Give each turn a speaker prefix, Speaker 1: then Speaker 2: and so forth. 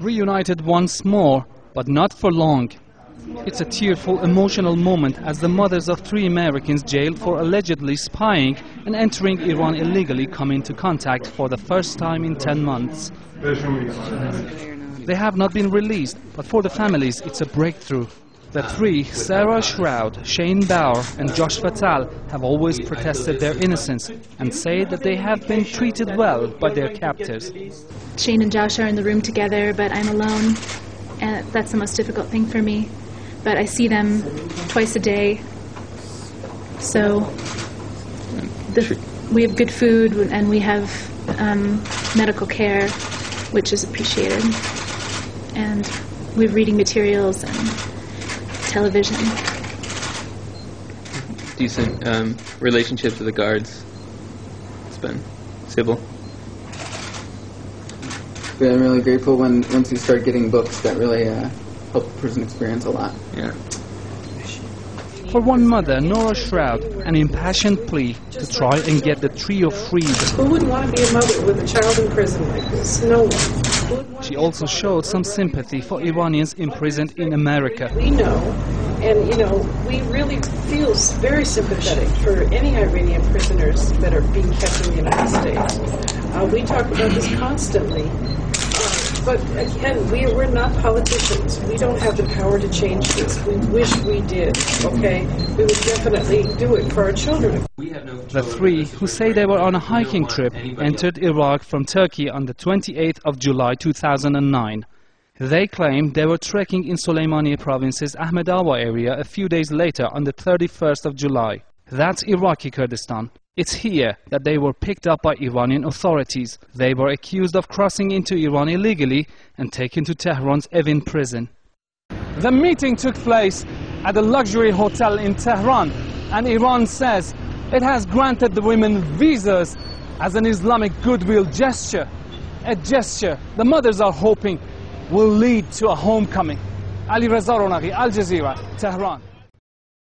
Speaker 1: Reunited once more, but not for long. It's a tearful, emotional moment as the mothers of three Americans jailed for allegedly spying and entering Iran illegally come into contact for the first time in 10 months. They have not been released, but for the families it's a breakthrough. The three, Sarah Shourd, Shane Bauer and Josh Fattal, have always protested their innocence and say that they have been treated well by their captors.
Speaker 2: Shane and Josh are in the room together, but I'm alone, and that's the most difficult thing for me. But I see them twice a day, so the, we have good food and we have um, medical care, which is appreciated, and we have reading materials and television.
Speaker 3: Decent um, relationship to the guards. It's been civil.
Speaker 4: been really grateful when once you start getting books that really uh, help the prison experience a lot.
Speaker 3: Yeah.
Speaker 1: For one mother, Nora Shourd, an impassioned plea to try and get the trio freed.
Speaker 5: Who wouldn't want to be a mother with a child in prison like this? No one.
Speaker 1: She also showed some sympathy for Iranians imprisoned in America.
Speaker 5: we know, and you know, we really feel very sympathetic for any Iranian prisoners that are being kept in the United States. Uh, we talk about this constantly. But again, we, we're not politicians. We don't have the power to change this. We wish we did, okay? We would definitely do it for our children.
Speaker 1: The three, who say they were on a hiking trip, entered Iraq from Turkey on the 28th of July 2009. They claim they were trekking in Soleimani province's Ahmed Awa area a few days later on the 31st of July. That's Iraqi Kurdistan. It's here that they were picked up by Iranian authorities. They were accused of crossing into Iran illegally and taken to Tehran's Evin prison. The meeting took place at a luxury hotel in Tehran, and Iran says it has granted the women visas as an Islamic goodwill gesture. A gesture the mothers are hoping will lead to a homecoming. Ali Reza Ronaghi, Al Jazeera, Tehran.